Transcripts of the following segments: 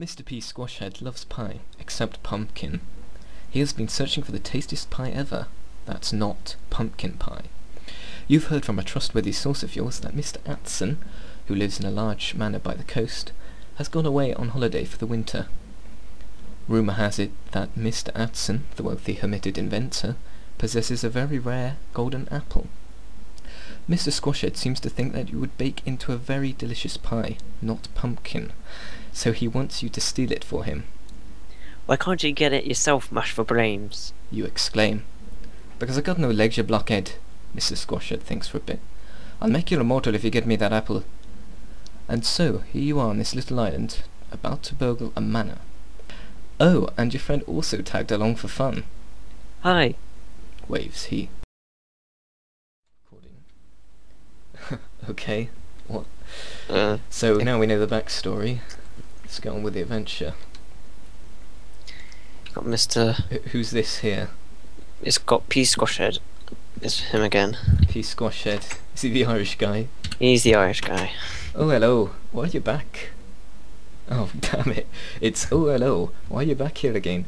Mr. P. Squashhead loves pie, except pumpkin. He has been searching for the tastiest pie ever. That's not pumpkin pie. You've heard from a trustworthy source of yours that Mr. Atson, who lives in a large manor by the coast, has gone away on holiday for the winter. Rumour has it that Mr. Atson, the wealthy hermited inventor, possesses a very rare golden apple. Mr. Squashhead seems to think that you would bake into a very delicious pie, not pumpkin, so he wants you to steal it for him. Why can't you get it yourself, Mash for Brains? You exclaim. Because I got no legs, you blockhead. Mr. Squashhead thinks for a bit. I'll make you immortal if you get me that apple. And so, here you are on this little island, about to burgle a manor. Oh, and your friend also tagged along for fun. Hi. Waves he. Okay, what? Uh, So now we know the backstory. Let's get on with the adventure. got Mr. Wh- Who's this here? It's got P Squashhead. It's him again. P. Squashhead. Is he the Irish guy? He's the Irish guy. Oh hello, why are you back? Oh damn it, it's oh hello, why are you back here again?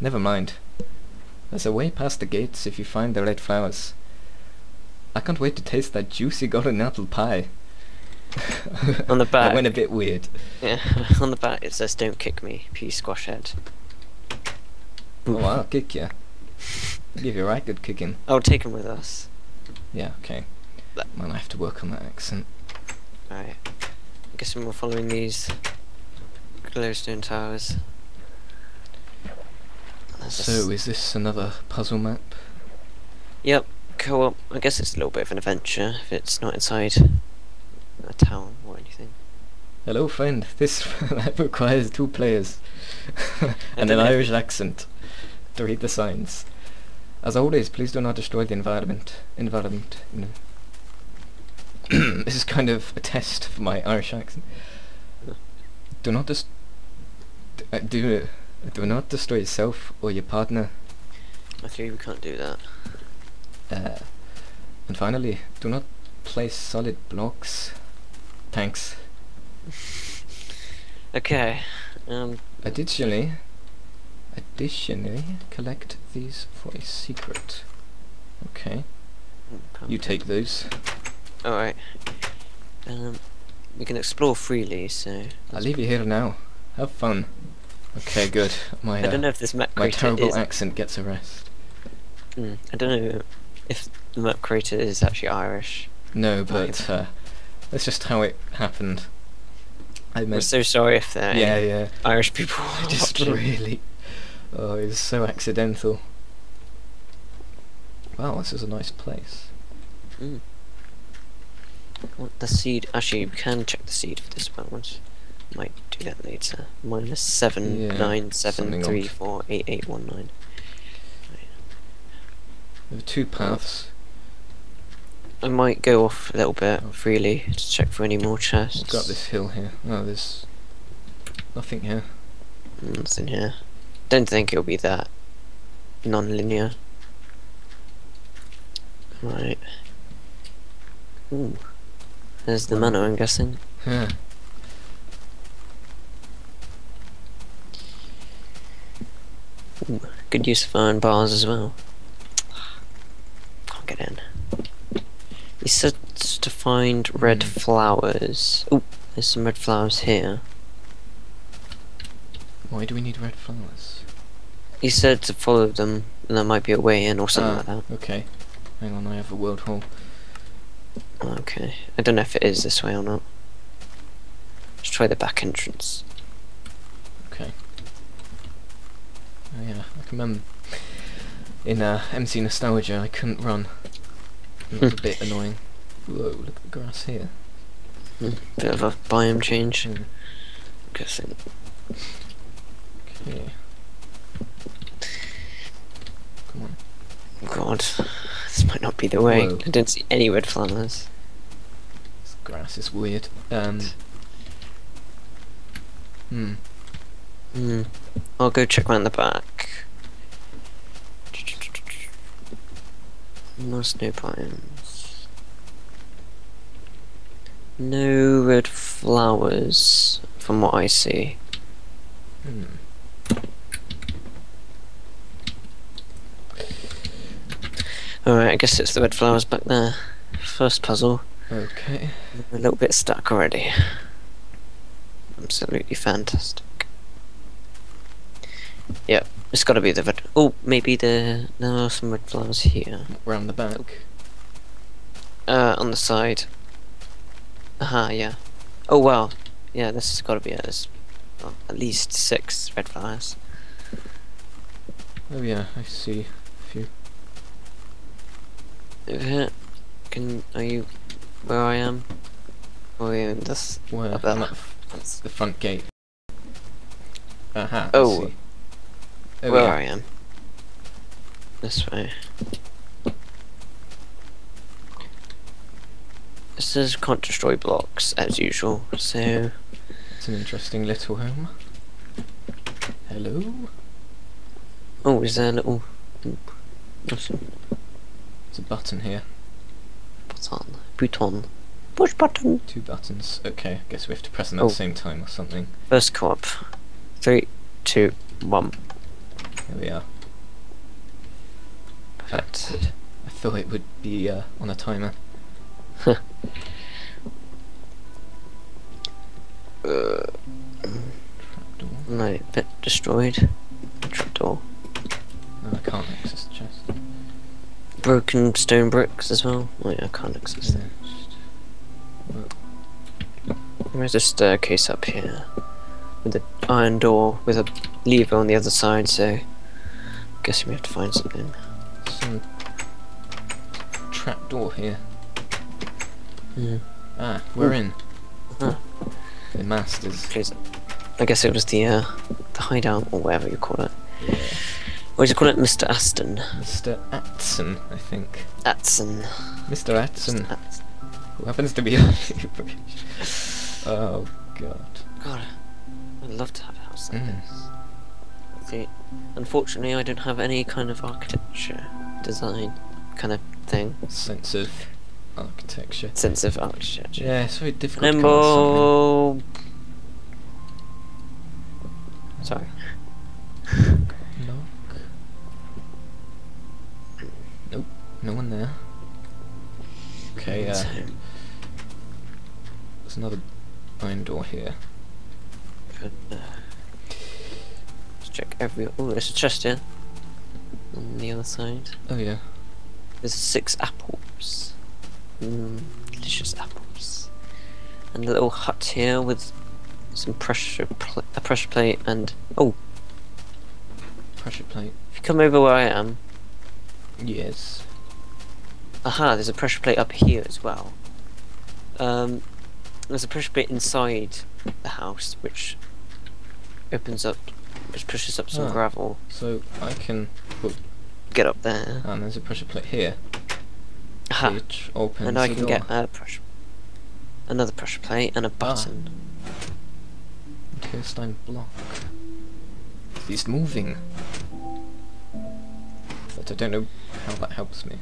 Never mind. There's a way past the gates if you find the red flowers. I can't wait to taste that juicy golden apple pie. On the back. back. went a bit weird. Yeah, on the back it says "Don't kick me, P squash Squashhead." Oh I'll kick you. Give you a right good kicking. I'll take him with us. Yeah, okay. Man, I have to work on that accent. Right. I guess we're following these glowstone towers. There's So, is this another puzzle map? Yep. Co-op. I guess it's a little bit of an adventure if it's not inside a town or anything. Hello friend, this map requires two players and an. Irish accent to read the signs. As always, please do not destroy the environment. Environment, you know. this is kind of a test for my Irish accent. Do not dis- uh, do do not destroy yourself or your partner. I think we can't do that. Uh, and finally, do not place solid blocks. Thanks. Okay. Um. Additionally, additionally, collect these for a secret. Okay, you take those. Alright. Um. We can explore freely, so. I'll leave you here now. Have fun. Okay, good. My I don't know uh, if this map my terrible accent gets a rest. Mm, I don't know if the map creator is actually Irish. No, but uh, that's just how it happened. I We're so sorry if there are yeah, yeah. Irish people just watching. really. Oh, it was so accidental. Wow, this is a nice place. Mm. What the seed? Actually, we can check the seed for this one. Once. Might do that later. Minus seven Yeah, nine seven three odd. four eight eight one nine. There are two paths. I might go off a little bit Oh. freely to check for any more chests. I've got this hill here. Oh, there's nothing here. Nothing here. Don't think it'll be that non-linear. Right. Ooh. There's the manor, I'm guessing. Yeah. Ooh. Good use of iron bars as well. Can't get in. He said to find red Hmm. flowers. Oh, there's some red flowers here. Why do we need red flowers? He said to follow them, and there might be a way in or something Ah, like that. Okay. Hang on, I have a world hole. Okay. I don't know if it is this way or not. Let's try the back entrance. Okay. Oh yeah, I can remember in uh, MC Nostalgia I couldn't run. It was a bit annoying. Whoa, look at the grass here. Hmm, Bit of a biome change. Hmm, Guessing. Okay. Come on. God, this might not be the way. Whoa. I don't see any red flowers. This grass is weird. Um. Hmm. Hmm. I'll go check around the back. No snow biomes. No red flowers, from what I see. Hmm. Alright, I guess it's the red flowers back there. First puzzle. Okay. I'm a little bit stuck already. Absolutely fantastic. Yep, it's gotta be the red. Oh, maybe the there are some red flowers here. Round the back. Uh, on the side. Aha, yeah. Oh wow, yeah, this has gotta be it. There's well, at least six red flowers. Oh yeah, I see a few. Over here. Can are you where I am? Or are you in this? Where? Up I'm there. at that's the front gate. Aha. I Oh. Oh, where. I am. This way. This is can't destroy blocks as usual, so It's an interesting little home. Hello. oh is there a little awesome There's a button here. button button push button Two buttons. Okay, I guess we have to press them at Oh. the same time or something. first co-op three two one Here we are. perfect I thought it would be uh, on a timer. uh, no bit destroyed trapdoor No, I can't access the chest. broken stone bricks as well oh yeah I can't access Yeah, just- There's a staircase up here with an iron door with a lever on the other side, so guessing we have to find something. some trapdoor here. Hmm. Ah, we're Ooh. in. Huh. The masters. Close it. I guess it was the uh, the hideout or whatever you call it. Yeah. What do you call it, Mr. Aston? Mr. Atson, I think. Atson. Mr. Atson, Mr. Atson. who happens to be Oh god. God, I'd love to have a house like Mm. this. See, unfortunately, I don't have any kind of architecture, design, kind of thing, Sense of architecture. sense of architecture. Yeah, it's very difficult to come up with Limbo. Sorry. Lock. Nope, no one there. Okay, uh, there's another iron door here. uh, let's check every. Oh, there's a chest here. On the other side, Oh yeah. there's six apples. Mm, delicious apples. And a little hut here with some pressure, pl- a pressure plate, and oh, Pressure plate. if you come over where I am, Yes. aha, there's a pressure plate up here as well. Um, there's a pressure plate inside the house, which opens up, which pushes up some Ah. gravel. So I can put Get up there. and there's a pressure plate here. Aha. Which opens and I can door. get a pressure, another pressure plate and a button. Kirstein block. He's moving. But I don't know how that helps me.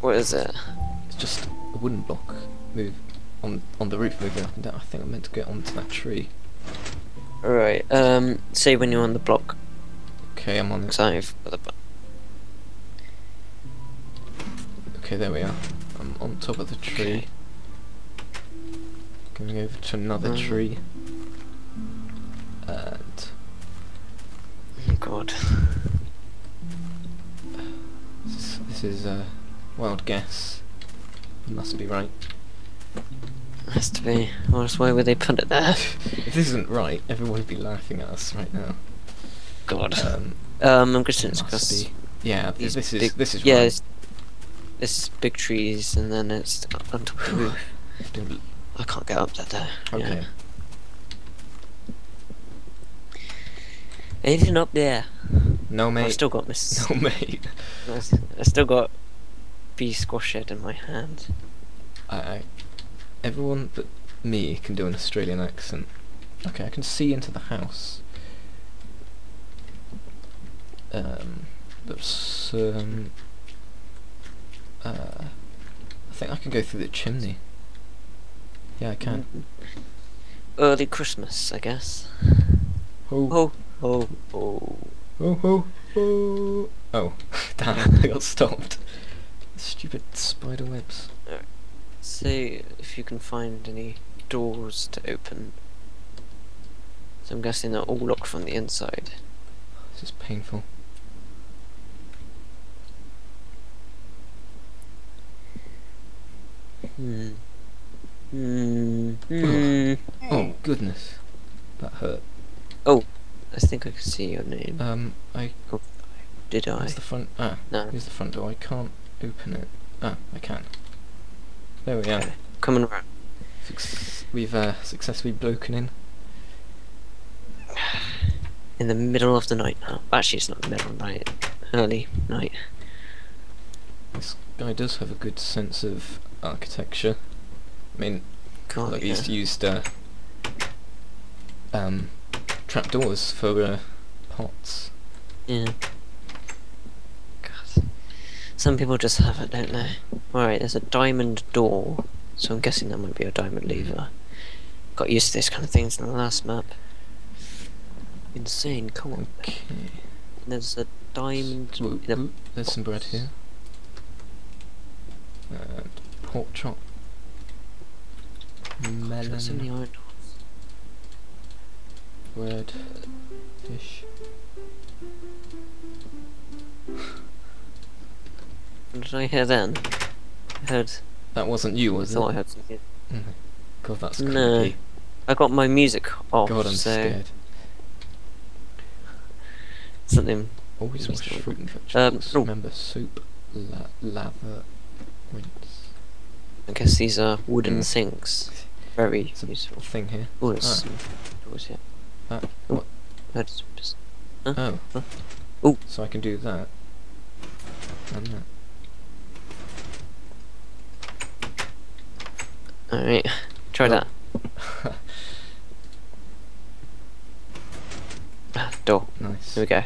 What is it? It's just a wooden block move on on the roof moving up and down. I think I'm meant to get onto that tree. Right. Um. Say when you're on the block, Okay, I'm on it. I've got the Okay, there we are. I'm on top of the tree. Going over to another Um. tree. And Oh God. this is, this is a wild guess. Must be right. Has to be. Or else why would they put it there? if this isn't right, everyone would be laughing at us right now. God. Um, Um. I'm it be. Yeah, this is big- this is yeah, right. it's- This is big trees, and then it's on top of the roof. I can't get up that there. Okay. Yeah. Anything up there? No mate. I've still got this. No mate. I still got P Squashhead in my hand. I, I everyone but me can do an Australian accent. Okay, I can see into the house. Um, there's um. Uh, I think I can go through the chimney. Yeah, I can. Early Christmas, I guess. oh, Oh, oh, oh. oh, oh, oh. Oh, damn, I got stopped. Stupid spider webs. See if you can find any doors to open. So I'm guessing they're all locked from the inside. This is painful. Hmm. Hmm. Hmm. Oh, goodness. That hurt. Oh, I think I can see your name. Um, I... Did I? Where's the front... Ah, No. here's the front door. I can't open it. Ah, I can. There we are. Coming around. Suc- We've uh, successfully broken in. In the middle of the night now. Actually, it's not the middle of the night. Early night. This guy does have a good sense of architecture. I mean, God, like yeah. he's used uh, um, trapdoors for uh, pots. Yeah. Some people just have it, don't they? Alright, there's a diamond door, so I'm guessing that might be a diamond lever. Got used to this kind of things in the last map. Insane, come on. Okay. There's a diamond Ooh, a ooh, there's some bread here. And pork chop. Got so many Melon, iron bread, fish. What did I hear then? I heard. That wasn't you, I was thought I heard something. Mm. God, that's creepy. No. I got my music off, God, I'm so scared. something. Always wash fruit and Um, vegetables. oh. Remember, soup, la- lava, rinse. I guess these are wooden Mm. sinks. Very a useful. thing here. Oh, it's Ah. doors here. That, Oh. what? That's just. Huh? Oh. Huh? Oh. So I can do that. And that. Alright, try Oh. that. Ah, door. nice. Here we go.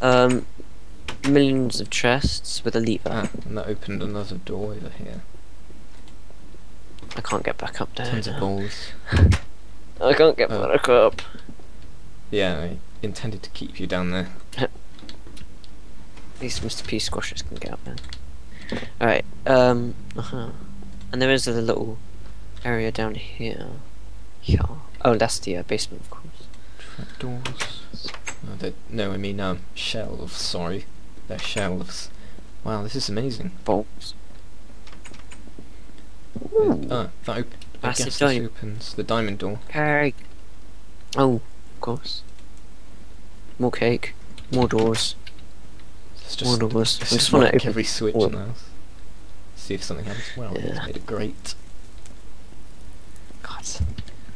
Um, millions of chests with a lever. Ah, and that opened another door over here. I can't get back up there. Tons of bowls. I can't get Oh. back up. Yeah, I intended to keep you down there. At least Mr. P squashers can get up there. Alright, um, uh-huh. And there is a little area down here. Yeah. Oh, that's the uh, basement, of course. Trapdoors. Oh, no, I mean, um, shelves, sorry. They're shelves. Wow, this is amazing. Bolts. Uh, ah, that op- I guess this opens the diamond door. Cake. Oh, of course. More cake. More doors. It's More just, doors. I just just want to open. every switch all in the house. See if something happens. Well, Yeah. it's made a grate.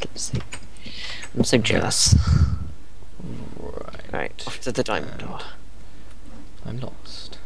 Let's see. I'm so jealous. Right. Right, off to the diamond door. I'm lost.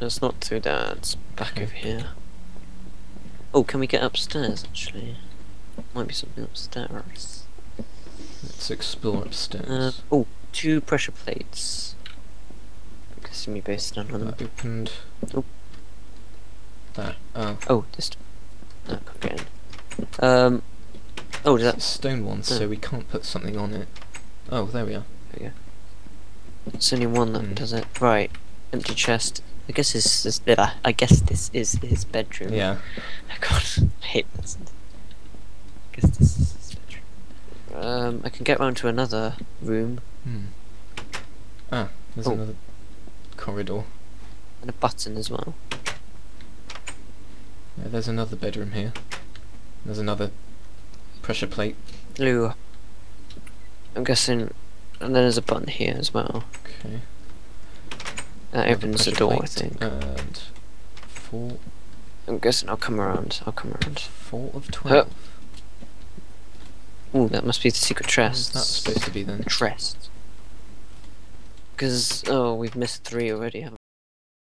It's not too bad. it's back Okay. over here. Oh, can we get upstairs actually? Might be something upstairs. Let's explore Uh, upstairs. oh, two pressure plates. I'm guessing we based on them. that opened. Oh. That. Oh. Oh, this. No, can't get in. Um. Oh, a that? stone one, so Oh. we can't put something on it. Oh, there we are. There we go. It's only one that Hmm. does it. Right. Empty chest. I guess this is. Uh, I guess this is his bedroom. Yeah. God, I hate this. I guess this is his bedroom. Um, I can get round to another room Hmm. Ah, there's Oh. another corridor. and a button as well. Yeah, there's another bedroom here. There's another pressure plate. Blue. I'm guessing. And then there's a button here as well. Okay. That another opens the door, I think. And four, I'm guessing I'll come around. I'll come around. four of twelve. Ooh, that must be the secret chest. is that supposed to be then? Chest. Because, oh, we've missed three already, haven't